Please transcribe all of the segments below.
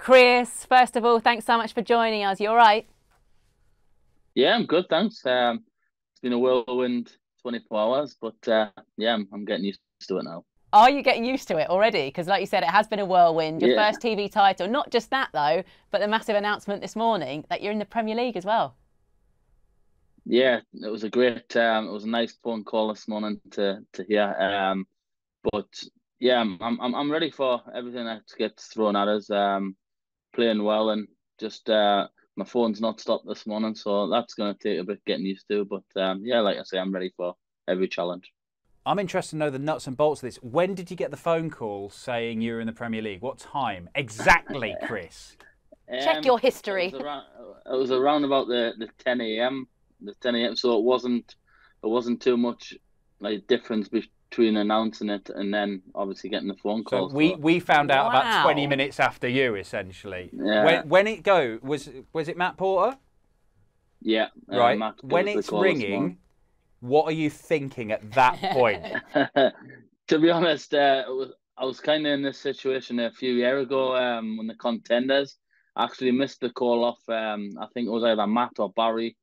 Chris, first of all, thanks so much for joining us. You all right? Yeah, I'm good, thanks. Um, it's been a whirlwind 24 hours, but uh, yeah, I'm, I'm getting used to it now. Are you getting used to it already? Because, like you said, it has been a whirlwind. Your Yeah. first TV title. Not just that, though, but the massive announcement this morning that you're in the Premier League as well. Yeah, it was a great, um, it was a nice phone call this morning to to hear. Um, but yeah, I'm I'm I'm ready for everything that gets thrown at us. Um, playing well and just uh, my phone's not stopped this morning, so that's gonna take a bit getting used to. But um, yeah, like I say, I'm ready for every challenge. I'm interested to know the nuts and bolts of this. When did you get the phone call saying you were in the Premier League? What time exactly, Chris? Check Um, your It history. was around, it was around about the, the 10 a.m. the 10 a.m. So it wasn't it wasn't too much like difference between announcing it and then obviously getting the phone So call. we, we found out about 20 minutes after you, essentially. Yeah. When, when it go was was it Matt Porter? yeah, uh, right. Matt gave when it's ringing, what are you thinking at that point? to be honest, uh, was I was kind of in this situation a few years ago um, when the contenders actually missed the call off. Um, I think it was either Matt or Barry,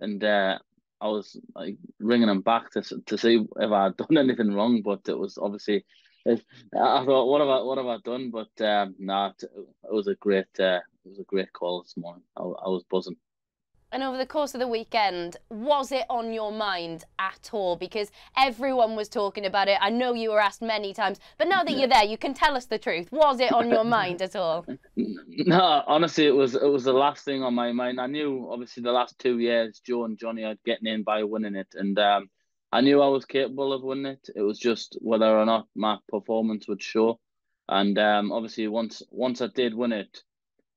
and uh, I was like ringing him back to to see if I had done anything wrong, but it was obviously. I thought, what have I what have I done? But um, nah, it, it was a great uh, it was a great call this morning. I, I was buzzing. And over the course of the weekend, was it on your mind at all? Because everyone was talking about it. I know you were asked many times, but now that you're there, you can tell us the truth. Was it on your mind at all? No, honestly, it was it was the last thing on my mind. I knew obviously the last two years, Joe and Johnny had getting in by winning it, and um, I knew I was capable of winning it. It was just whether or not my performance would show, and um, obviously once once I did win it,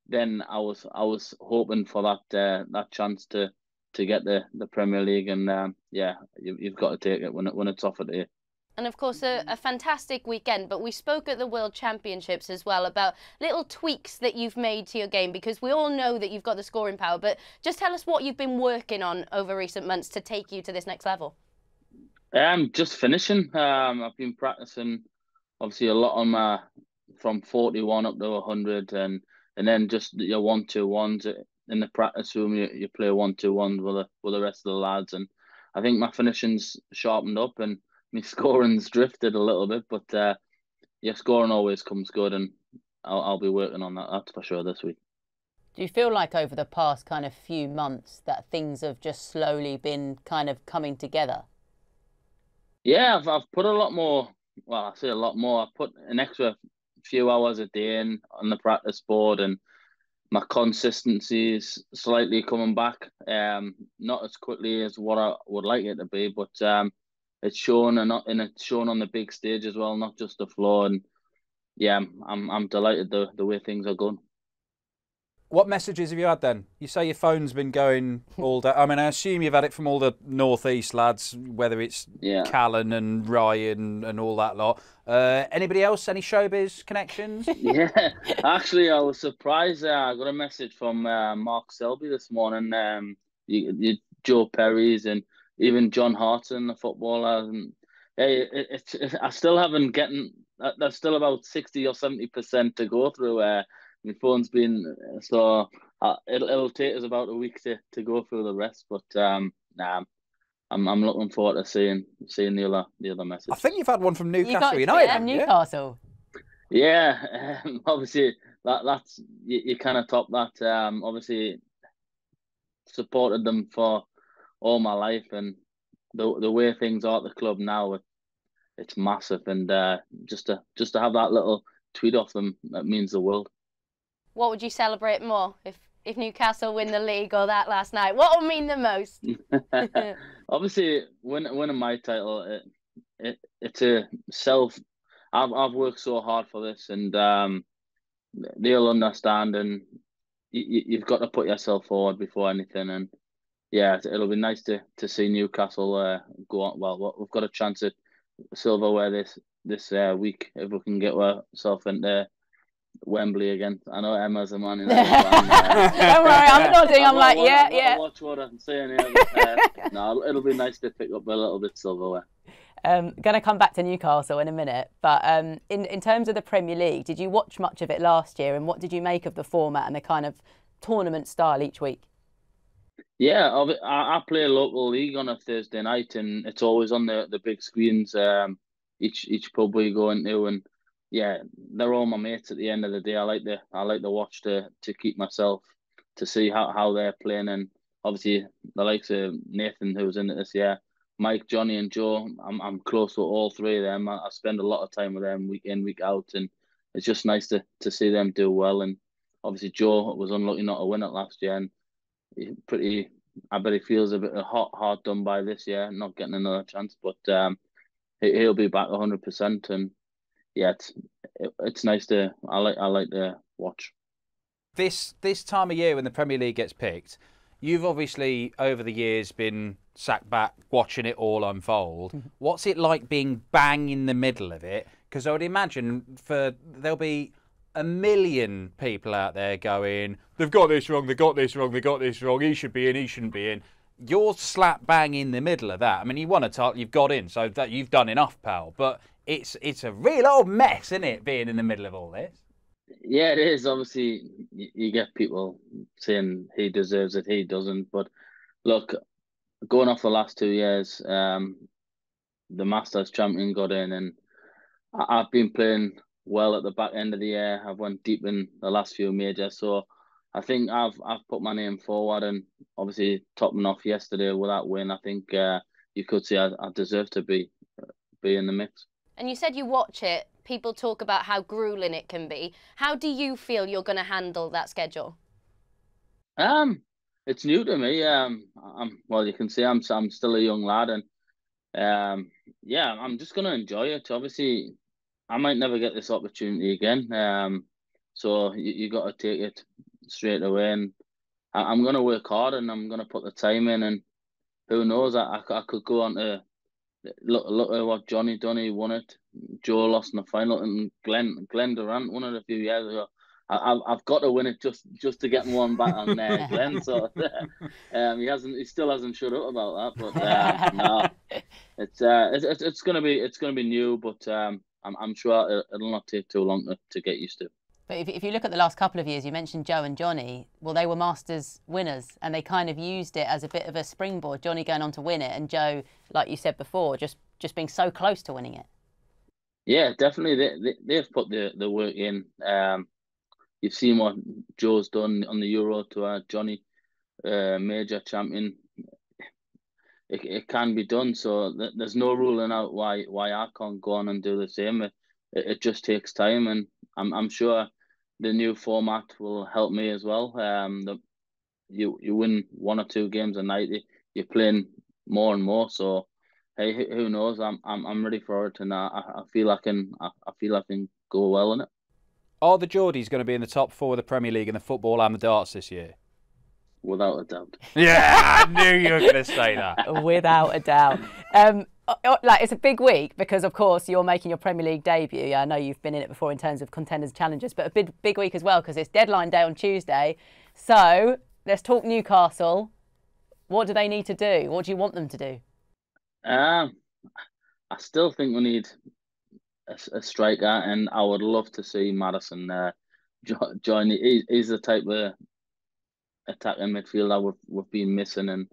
then I was I was hoping for that uh, that chance to to get the the Premier League, and um, yeah, you, you've got to take it when it when it's offered to you. And of course, a, a fantastic weekend. But we spoke at the World Championships as well about little tweaks that you've made to your game because we all know that you've got the scoring power. But just tell us what you've been working on over recent months to take you to this next level. Um, just finishing. Um, I've been practicing obviously a lot on my from forty one up to hundred, and and then just your one two ones in the practice room. You, you play one two ones with the with the rest of the lads, and I think my finishing's sharpened up and my scoring's drifted a little bit, but uh, yeah, scoring always comes good, and I'll I'll be working on that. That's for sure this week. Do you feel like over the past kind of few months that things have just slowly been kind of coming together? Yeah, I've, I've put a lot more. Well, I say a lot more. I put an extra few hours a day in on the practice board, and my consistency is slightly coming back. Um, not as quickly as what I would like it to be, but um, it's shown and not and it's shown on the big stage as well, not just the floor. And yeah, I'm I'm, I'm delighted the the way things are going. What messages have you had then? You say your phone's been going all day. I mean, I assume you've had it from all the northeast lads, whether it's Yeah. Callan and Ryan and all that lot. Uh, anybody else? Any showbiz connections? Yeah, actually, I was surprised. Uh, I got a message from uh, Mark Selby this morning. Um, you, you, Joe Perry's and even John Harton, the footballer. And hey, it, it's it, I still haven't gotten. uh, There's still about sixty or seventy percent to go through. Uh, my phone's been so uh, it'll it'll take us about a week to, to go through the rest. But um, nah, I'm I'm looking forward to seeing seeing the other the other message. I think you've had one from You Newcastle got United. from haven't? Newcastle. Yeah, um, obviously that that's you, you kind of top that. Um, obviously supported them for all my life, and the the way things are at the club now, it, it's massive, and uh, just to just to have that little tweet off them, that means the world. What would you celebrate more if if Newcastle win the league or that last night? What will mean the most? Obviously, win, winning my title, it, it it's a self. I've I've worked so hard for this, and um, they'll understand, and you, you've got to put yourself forward before anything. And yeah, it'll be nice to to see Newcastle uh, go on. Well, we've got a chance at silverware this this uh, week if we can get ourselves into Wembley again. I know Emma's a man. Uh, Don't worry, I'm nodding. I'm I've like, yeah, yeah. Watch what I'm saying here. but, uh, no, it'll be nice to pick up a little bit silverware. Um, going to come back to Newcastle in a minute, but um, in in terms of the Premier League, did you watch much of it last year, and what did you make of the format and the kind of tournament style each week? Yeah, I, I play a local league on a Thursday night, and it's always on the, the big screens. Um, each each pub we go into, and yeah, they're all my mates. At the end of the day, I like the I like to watch to to keep myself to see how, how they're playing, and obviously the likes of Nathan who was in it this year, Mike, Johnny, and Joe. I'm I'm close to all three of them. I, I spend a lot of time with them week in week out, and it's just nice to to see them do well. And obviously Joe was unlucky not to win it last year, and pretty. I bet he feels a bit hot, hard done by this year, not getting another chance. But um, he, he'll be back hundred percent, and yeah, it's it, it's nice to. I like I like to watch. This this time of year when the Premier League gets picked, you've obviously over the years been sat back watching it all unfold. Mm-hmm. What's it like being bang in the middle of it? Because I would imagine for there'll be a million people out there going, they've got this wrong, they've got this wrong, they've got this wrong, he should be in, he shouldn't be in. You're slap bang in the middle of that. I mean, you won a title, you've got in, so that you've done enough, pal. But it's it's a real old mess, isn't it, being in the middle of all this? Yeah, it is. Obviously, you get people saying he deserves it, he doesn't. But look, going off the last two years, um, the Masters champion got in, and I've been playing well at the back end of the year. I've went deep in the last few majors, so I think I've I've put my name forward, and obviously topping off yesterday with that win, I think uh, you could say I, I deserve to be be in the mix. And you said you watch it. People talk about how grueling it can be. How do you feel you're going to handle that schedule? Um, it's new to me. Um, I'm well. You can see I'm I'm still a young lad, and um, yeah, I'm just gonna enjoy it. Obviously, I might never get this opportunity again. Um, so you, you got to take it straight away, and I, am gonna work hard, and I'm gonna put the time in, and who knows, I, I, I could go on to look look at what Johnny Dunny won it. Joe lost in the final, and Glenn Glenn Durrant won it a few years ago. I, I've got to win it just just to get one back on there, Glenn. So um, he hasn't, he still hasn't shut up about that. But uh, no, it's uh, it's it's gonna be it's gonna be new, but um, I'm, I'm sure it'll not take too long to, to get used to. But if, if you look at the last couple of years, you mentioned Joe and Johnny. Well, they were Masters winners and they kind of used it as a bit of a springboard. Johnny going on to win it and Joe, like you said before, just, just being so close to winning it. Yeah, definitely. They, they, have put the, the work in. Um, you've seen what Joe's done on the Euro Tour uh, Johnny, uh, major champion it, it can be done. So th- there's no ruling out why why I can't go on and do the same. It, it just takes time, and I'm I'm sure the new format will help me as well. Um, the you you win one or two games a night, you're playing more and more. So hey, who knows? I'm I'm I'm ready for it, and I I feel I can I, I feel I can go well in it. Are the Geordies going to be in the top four of the Premier League in the football and the darts this year? without a doubt. Yeah, I knew you were going to say that. without a doubt. Um, like it's a big week because of course you're making your Premier League debut. I know you've been in it before in terms of contenders challenges, but a big big week as well because it's deadline day on Tuesday. So let's talk Newcastle. What do they need to do? What do you want them to do? Um, I still think we need a, a striker, and I would love to see Maddison uh, join. He, he's the type of attacking midfielder we've, we've been missing. And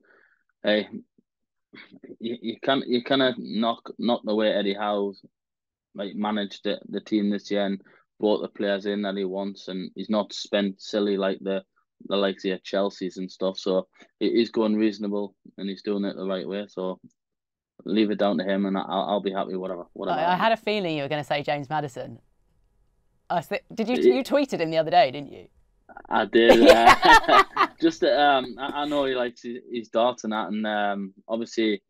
hey, you, you can't you kind of uh, knock knock the way Eddie Howe's like managed the, the team this year and brought the players in that he wants, and he's not spent silly like the the likes of Chelsea's and stuff. So it is going reasonable, and he's doing it the right way. So leave it down to him, and I'll, I'll be happy. Whatever. Whatever. I, I had a feeling you were going to say James Maddison. I th- did you you tweeted him the other day, didn't you? I did. Uh, just um, I, I, know he likes his, his darts and that, and um, obviously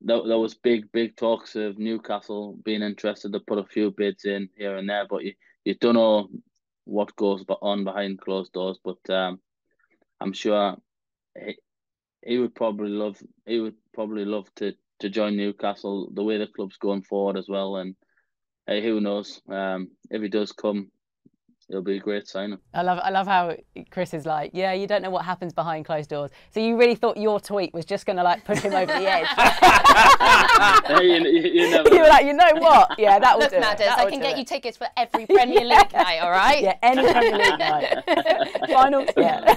there, there was big, big talks of Newcastle being interested to put a few bids in here and there, but you, you don't know what goes on behind closed doors. But um, I'm sure he, he would probably love he would probably love to to join Newcastle the way the club's going forward as well. And hey, who knows? Um, if he does come, it'll be a great signing. I love, I love how Chris is like, yeah, you don't know what happens behind closed doors. So you really thought your tweet was just going to like push him over the edge. Hey, you, you, you never you were like, you know what? Yeah, that will Look, do it. Madders, I can get it. you tickets for every Premier League night, all right? Yeah, any Premier League night. Final, yeah.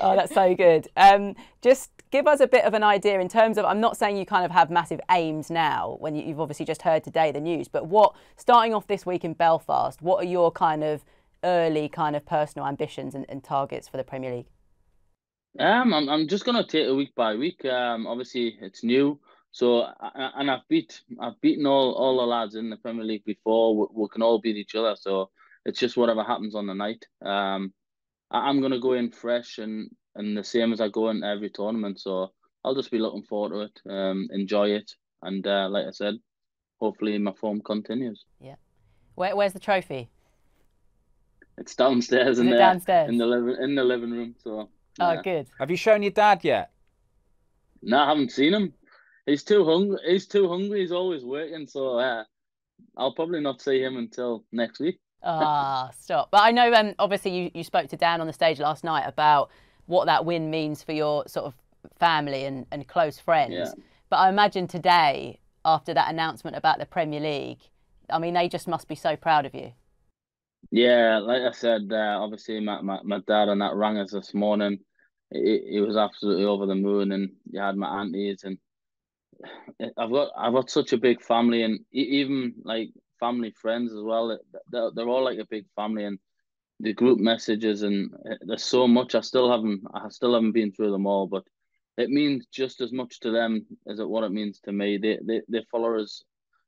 oh, that's so good. Um, just give us a bit of an idea in terms of. I'm not saying you kind of have massive aims now when you, you've obviously just heard today the news, but what starting off this week in Belfast, what are your kind of early kind of personal ambitions and, and targets for the Premier League? Um, I'm I'm just gonna take it week by week. Um, obviously it's new, so and I've beat I've beaten all all the lads in the Premier League before. We, we can all beat each other, so it's just whatever happens on the night. Um, I, I'm gonna go in fresh and and the same as I go into every tournament. So I'll just be looking forward to it. Um, enjoy it, and uh, like I said, hopefully my form continues. Yeah, Where, where's the trophy? It's downstairs in it there downstairs? in the living in the living room. So Oh, yeah. good. Have you shown your dad yet? No, I haven't seen him. He's too hungry. He's too hungry. He's always working, so uh, I'll probably not see him until next week. Ah, stop. But I know, um, obviously, you, you spoke to Dan on the stage last night about what that win means for your sort of family and, and close friends. Yeah. But I imagine today, after that announcement about the Premier League, I mean, they just must be so proud of you. Yeah, like I said, uh, obviously my, my, my dad and that rang us this morning. He, he was absolutely over the moon, and you had my aunties, and I've got I've got such a big family, and even like family friends as well. They're, they're all like a big family, and the group messages, and uh, there's so much. I still haven't I still haven't been through them all, but it means just as much to them as it what it means to me. They they they follow us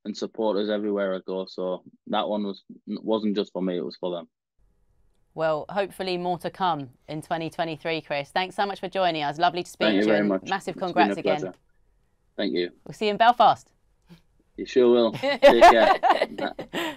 and support us everywhere I go. So that one was wasn't just for me; it was for them. Well, hopefully more to come in 2023, Chris. Thanks so much for joining us. Lovely to speak Thank you to you. very much. Massive It's been a congrats again. pleasure. Thank you. We'll see you in Belfast. You sure will. Take care.